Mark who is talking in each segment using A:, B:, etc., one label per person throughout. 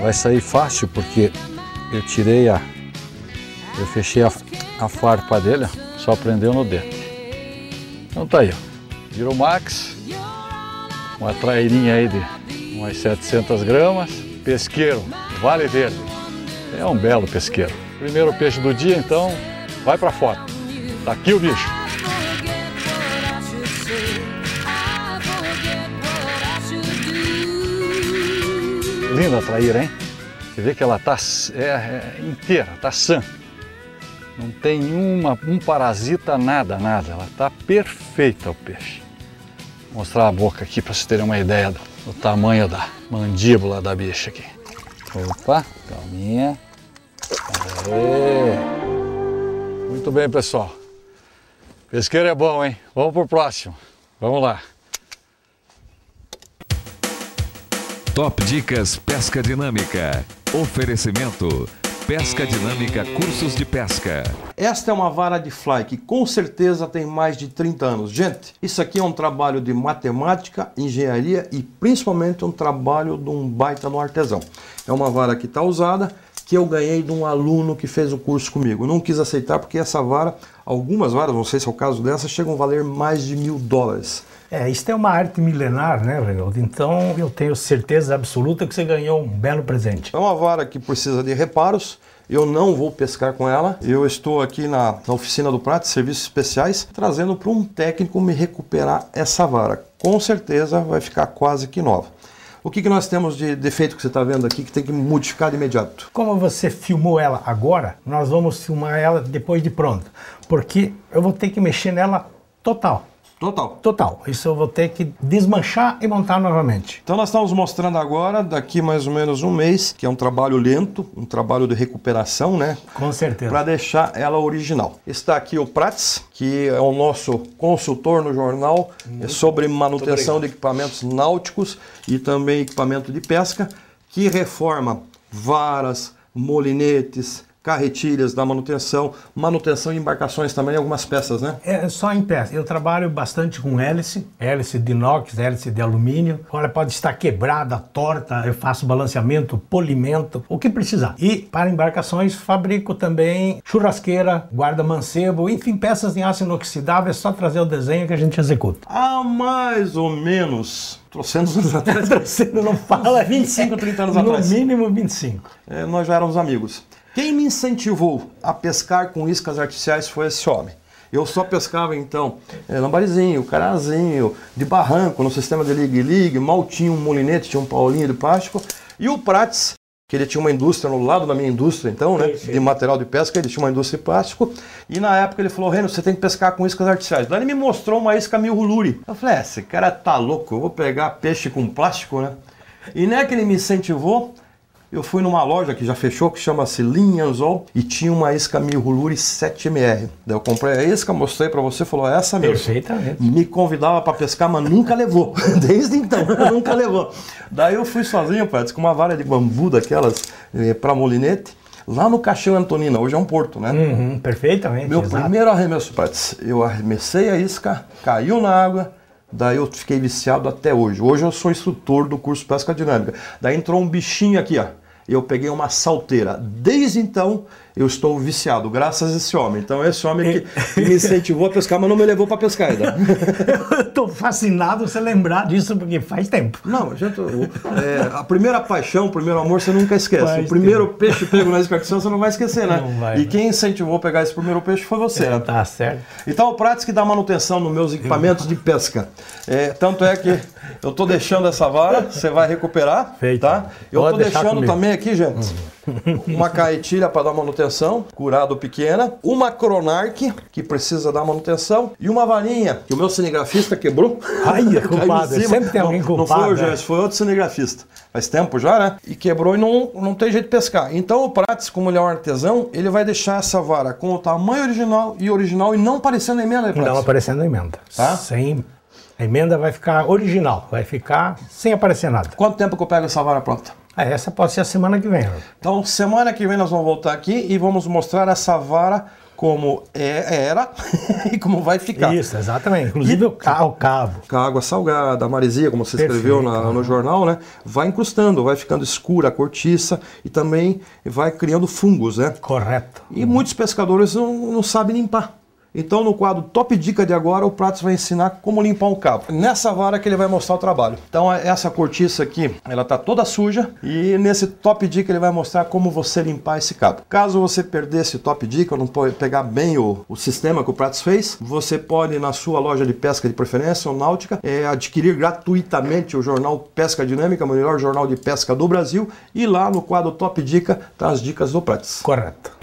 A: vai sair fácil porque eu tirei a. Eu fechei a, a farpa dele, só prendeu no dente. Então tá aí, ó. Virou Max, uma trairinha aí de umas 700 gramas. Pesqueiro, Vale Verde. É um belo pesqueiro. Primeiro peixe do dia, então vai pra foto. Tá aqui o bicho. Linda a traíra, hein? Você vê que ela tá é, é, inteira, tá sã. Não tem uma, um parasita, nada, nada. Ela tá perfeita o peixe. Vou mostrar a boca aqui para vocês terem uma ideia do, do tamanho da mandíbula da bicha aqui. Opa, calminha. Aê. Muito bem, pessoal. Pesqueiro é bom, hein? Vamos pro próximo. Vamos lá.
B: Top Dicas Pesca Dinâmica. Oferecimento. Pesca Dinâmica Cursos de Pesca.
C: Esta é uma vara de fly que com certeza tem mais de 30 anos. Gente, isso aqui é um trabalho de matemática, engenharia e principalmente um trabalho de um baita no artesão. É uma vara que está usada, que eu ganhei de um aluno que fez o curso comigo. Não quis aceitar porque essa vara, algumas varas, não sei se é o caso dessa, chegam a valer mais de mil dólares.
D: É, isso é uma arte milenar, né, Reinaldo? Então eu tenho certeza absoluta que você ganhou um belo presente.
C: É uma vara que precisa de reparos. Eu não vou pescar com ela. Eu estou aqui na, na oficina do Prato, serviços especiais, trazendo para um técnico me recuperar essa vara. Com certeza vai ficar quase que nova. O que, que nós temos de defeito que você está vendo aqui que tem que modificar de imediato?
D: Como você filmou ela agora, nós vamos filmar ela depois de pronta, porque eu vou ter que mexer nela total.
C: Total.
D: Total. Isso eu vou ter que desmanchar e montar novamente.
C: Então nós estamos mostrando agora, daqui mais ou menos um mês, que é um trabalho lento, um trabalho de recuperação, né?
D: Com certeza.
C: Para deixar ela original. Está aqui o Prats, que é o nosso consultor no jornal é sobre manutenção de equipamentos náuticos e também equipamento de pesca, que reforma varas, molinetes, carretilhas da manutenção, manutenção em embarcações também, algumas peças, né?
D: É só em peça. Eu trabalho bastante com hélice, hélice de inox, hélice de alumínio. Olha, pode estar quebrada, torta, eu faço balanceamento, polimento, o que precisar. E para embarcações fabrico também churrasqueira, guarda-mancebo, enfim, peças em aço inoxidável, é só trazer o desenho que a gente executa.
C: Há mais ou menos trocentos anos atrás.
D: Você não fala
C: 25, 30 anos
D: no
C: atrás.
D: No mínimo 25.
C: É, nós já éramos amigos. Quem me incentivou a pescar com iscas artificiais foi esse homem. Eu só pescava então é, lambarizinho, carazinho, de barranco, no sistema de ligue-ligue, mal tinha um molinete, tinha um paulinho de plástico. E o Prates, que ele tinha uma indústria no lado da minha indústria então, né, de material de pesca, ele tinha uma indústria de plástico. E na época ele falou, Reno, você tem que pescar com iscas artificiais. Daí ele me mostrou uma isca mil huluri. Eu falei, é, esse cara tá louco, eu vou pegar peixe com plástico, né? E não é que ele me incentivou, eu fui numa loja que já fechou, que chama-se Lean Anzol, e tinha uma isca Mihuluri 7MR. Daí eu comprei a isca, mostrei pra você, falou, "É essa mesmo.
D: Perfeitamente.
C: Me convidava pra pescar, mas nunca levou. Desde então, nunca levou. Daí eu fui sozinho, pai, com uma vara de bambu daquelas eh, pra molinete, lá no Caixão Antonina, hoje é um porto, né?
D: Uhum, perfeitamente.
C: Meu
D: exato.
C: primeiro arremesso, Prats, eu arremessei a isca, caiu na água, daí eu fiquei viciado até hoje. Hoje eu sou instrutor do curso Pesca Dinâmica. Daí entrou um bichinho aqui, ó. Eu peguei uma salteira. Desde então eu estou viciado, graças a esse homem. Então esse homem que, que me incentivou a pescar, mas não me levou para pescar ainda.
D: Eu tô fascinado você lembrar disso, porque faz tempo.
C: Não, gente, o- é, a primeira paixão, o primeiro amor, você nunca esquece.
D: Faz
C: o primeiro peixe pego na expersão, você não vai esquecer, né?
D: Não vai,
C: e
D: né?
C: quem incentivou a pegar esse primeiro peixe foi você, né?
D: Tá certo.
C: Então, o que dá manutenção nos meus equipamentos de pesca. É, tanto é que eu tô deixando essa vara, você vai recuperar,
D: Feito.
C: tá? Eu
D: deixar
C: deixando
D: comigo.
C: também aqui, gente, uma caetilha para dar manutenção, curado pequena, uma Cronark, que precisa dar manutenção, e uma varinha, que o meu cinegrafista quebrou.
D: Ai, é culpado,
C: cima.
D: sempre tem alguém
C: Não- Não
D: culpado,
C: foi o
D: né?
C: Joyce, foi outro cinegrafista. Faz tempo já, né? E quebrou e não, não tem jeito de pescar. Então o Prates, como ele é um artesão, ele vai deixar essa vara com o tamanho original e original e não parecendo emenda, né, Prates?
D: Não aparecendo a emenda.
C: Tá.
D: Sem. A emenda vai ficar original, vai ficar sem aparecer nada.
C: Quanto tempo que eu pego essa vara pronta?
D: Ah, essa pode ser a semana que vem. ó.
C: Então, semana que vem nós vamos voltar aqui e vamos mostrar essa vara como é, era e como vai ficar.
D: Isso, exatamente. Inclusive e, o, o cabo.
C: Com a água salgada, a maresia, como você Perfeito, escreveu na, no jornal, né? Vai incrustando, vai ficando escura a cortiça e também vai criando fungos, né?
D: Correto.
C: E muitos pescadores não, não sabem limpar. Então, no quadro Top Dica de agora, o Pratos vai ensinar como limpar um cabo. Nessa vara que ele vai mostrar o trabalho. Então, essa cortiça aqui, ela tá toda suja e nesse Top Dica ele vai mostrar como você limpar esse cabo. Caso você perder esse Top Dica, ou não pode pegar bem o, o sistema que o Pratos fez, você pode na sua loja de pesca de preferência ou náutica é, adquirir gratuitamente o jornal Pesca Dinâmica, o melhor jornal de pesca do Brasil, e lá no quadro Top Dica tá as dicas do Pratos.
D: Correto.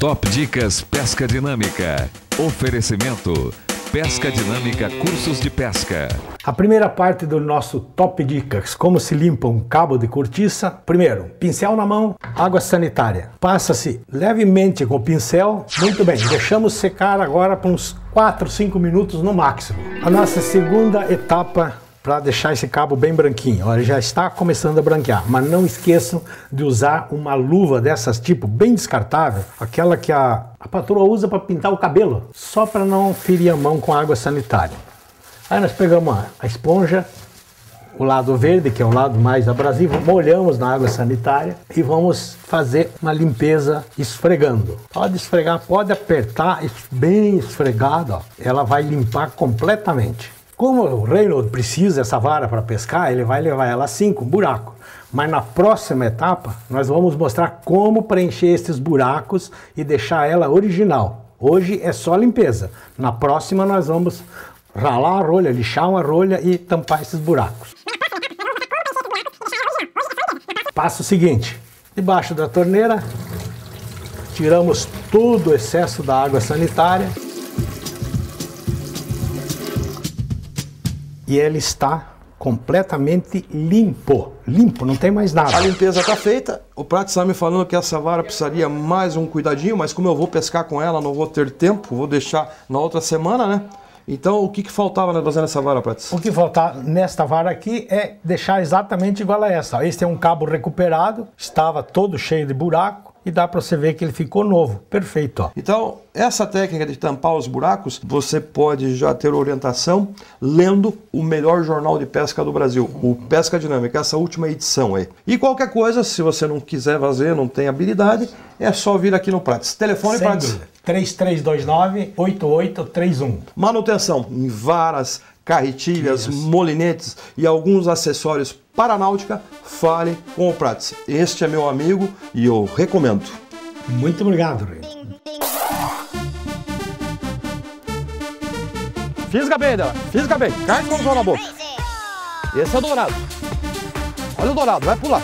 B: Top Dicas Pesca Dinâmica. Oferecimento. Pesca Dinâmica Cursos de Pesca.
D: A primeira parte do nosso Top Dicas, como se limpa um cabo de cortiça. Primeiro, pincel na mão, água sanitária. Passa-se levemente com o pincel. Muito bem, deixamos secar agora por uns 4, 5 minutos no máximo. A nossa segunda etapa para deixar esse cabo bem branquinho. Olha, já está começando a branquear, mas não esqueçam de usar uma luva dessas tipo bem descartável, aquela que a, a patroa usa para pintar o cabelo, só para não ferir a mão com água sanitária. Aí nós pegamos a, a esponja, o lado verde, que é o lado mais abrasivo, molhamos na água sanitária e vamos fazer uma limpeza esfregando. Pode esfregar, pode apertar bem esfregado, ó. ela vai limpar completamente. Como o Reynolds precisa dessa vara para pescar, ele vai levar ela assim, com buraco. Mas na próxima etapa, nós vamos mostrar como preencher esses buracos e deixar ela original. Hoje é só limpeza. Na próxima, nós vamos ralar a rolha, lixar uma rolha e tampar esses buracos. Passo seguinte: debaixo da torneira, tiramos todo o excesso da água sanitária. E ele está completamente limpo. Limpo, não tem mais nada.
C: A limpeza está feita. O Prato está me falando que essa vara precisaria mais um cuidadinho, mas como eu vou pescar com ela, não vou ter tempo, vou deixar na outra semana, né? Então, o que, que faltava né, fazendo essa vara, Pratos?
D: O que faltava nesta vara aqui é deixar exatamente igual a essa. Este é um cabo recuperado, estava todo cheio de buraco e dá para você ver que ele ficou novo, perfeito. Ó.
C: Então, essa técnica de tampar os buracos, você pode já ter orientação lendo o melhor jornal de pesca do Brasil, o Pesca Dinâmica, essa última edição aí. E qualquer coisa, se você não quiser fazer, não tem habilidade, é só vir aqui no Prates. Telefone Prates.
D: 3329-8831.
C: Manutenção em varas, carretilhas, Isso. molinetes e alguns acessórios para a náutica, fale com o Prates. Este é meu amigo e eu recomendo.
D: Muito obrigado, Rei.
C: Fisga bem, Dela. Fisga bem. Cai com o na boca. Esse é o dourado. Olha o dourado, vai pular.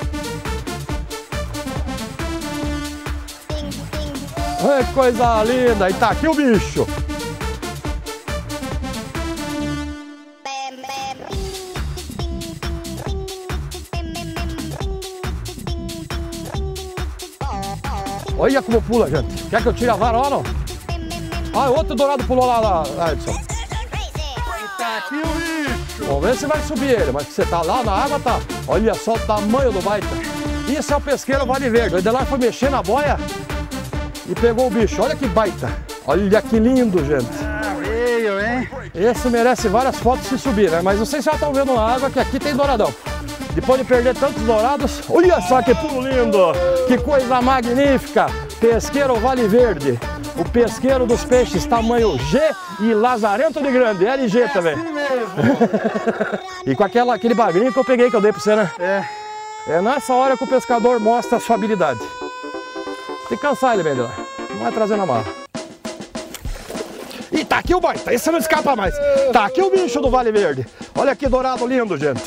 C: Ai, que coisa linda. E tá aqui o bicho. Olha como pula, gente. Quer que eu tire a vara lá, não? Ah, outro dourado pulou lá, lá Edson. Vamos ver se vai subir ele, mas você tá lá na água, tá. Olha só o tamanho do baita. Isso é o pesqueiro Vale Verde. O Edelar foi mexer na boia e pegou o bicho. Olha que baita. Olha que lindo, gente. Ah, veio, hein? Esse merece várias fotos se subir, né? Mas não sei se já estão vendo na água que aqui tem douradão. Depois de perder tantos dourados, olha só que pulo lindo! Que coisa magnífica! Pesqueiro Vale Verde, o pesqueiro dos peixes tamanho G e lazarento de grande, LG é também. Assim mesmo. e com aquela, aquele bagrinho que eu peguei que eu dei pra você, né? É. É nessa hora que o pescador mostra a sua habilidade. Tem que cansar ele, melhor. Não vai trazer na mala. E tá aqui o baita, esse não escapa mais. Tá aqui o bicho do Vale Verde. Olha que dourado lindo, gente.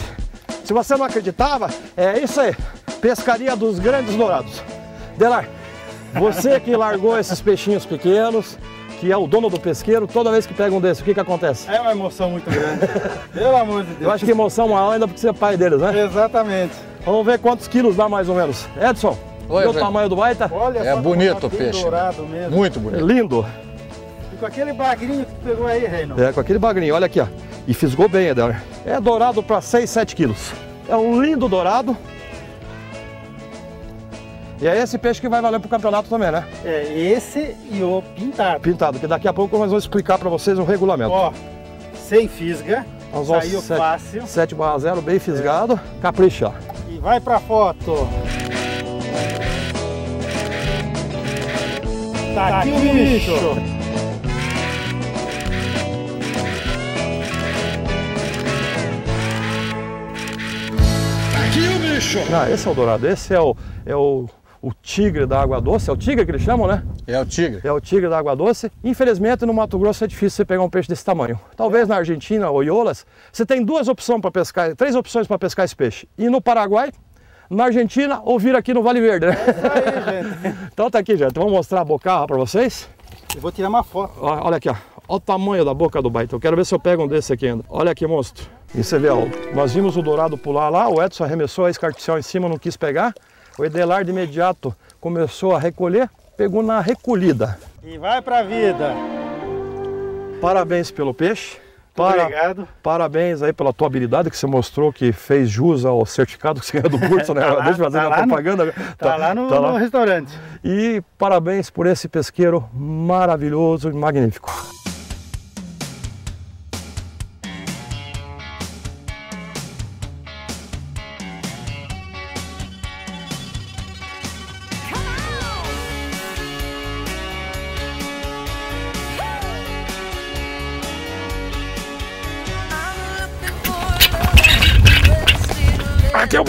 C: Se você não acreditava, é isso aí. Pescaria dos grandes dourados. Delar, você que largou esses peixinhos pequenos, que é o dono do pesqueiro, toda vez que pega um desses, o que que acontece?
E: É uma emoção muito grande. Pelo amor de Deus.
C: Eu acho que emoção maior ainda porque você é pai deles, né?
E: Exatamente.
C: Vamos ver quantos quilos dá mais ou menos. Edson, Oi, o tamanho do baita?
A: Olha é bonito o peixe. Dourado mesmo. Muito bonito.
C: É lindo.
E: E com aquele bagrinho que tu pegou aí, Reino?
C: É, com aquele bagrinho. Olha aqui, ó. E fisgou bem, Edar. É dourado para 6, 7 quilos. É um lindo dourado. E é esse peixe que vai valer pro campeonato também, né?
E: É esse e o pintado.
C: Pintado, que daqui a pouco nós vamos explicar para vocês o regulamento.
E: Ó, sem fisga,
C: Nós vamos
E: saiu
C: sete-
E: fácil
C: 7 barra 0, bem fisgado. Capricha.
E: e vai pra foto. Tá aqui o bicho.
C: Não, esse é o dourado. Esse é o, é o, o tigre da água doce. É o tigre que eles chamam, né?
A: É o tigre.
C: É o tigre da água doce. Infelizmente, no Mato Grosso é difícil você pegar um peixe desse tamanho. Talvez na Argentina ou Iolas, você tem duas opções para pescar, três opções para pescar esse peixe. Ir no Paraguai, na Argentina ou vir aqui no Vale Verde. né?
E: Aí, gente.
C: então tá aqui, gente. Vamos mostrar a bocarra para vocês.
E: Eu vou tirar uma foto.
C: Ó, Olha aqui, ó. Olha o tamanho da boca do baita. Eu quero ver se eu pego um desse aqui ainda. Olha aqui, monstro. E você vê, ó, nós vimos o dourado pular lá, o Edson arremessou a isca artificial em cima, não quis pegar. O Edelar de imediato começou a recolher, pegou na recolhida.
E: E vai pra vida.
C: Parabéns pelo peixe. Para-
E: obrigado.
C: Parabéns aí pela tua habilidade que você mostrou que fez jus ao certificado que você ganhou do curso, né?
E: Tá lá-
C: Deixa eu fazer
E: tá
C: uma
E: lá no-
C: propaganda.
E: Tá, lá no,
C: tá lá.
E: no restaurante.
C: E parabéns por esse pesqueiro maravilhoso e magnífico.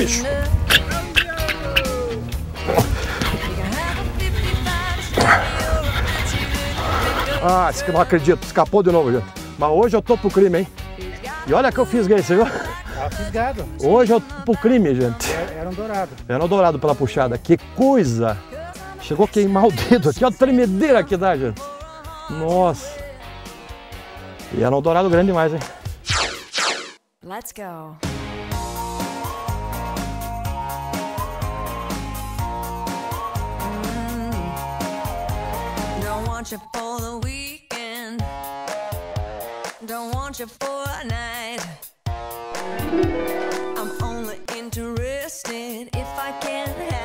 C: Bicho. Ah, não acredito, escapou de novo, gente. Mas hoje eu tô pro crime, hein? E olha que eu fiz gay, você viu?
E: Tá fisgado.
C: Hoje eu tô pro crime, gente.
E: Era era um dourado.
C: Era o dourado pela puxada. Que coisa! Chegou a queimar o dedo aqui, ó, a tremedeira que dá, gente. Nossa. E era um dourado grande demais, hein?
F: Let's go. want you for the weekend. Don't want you for a night. I'm only interested if I can have.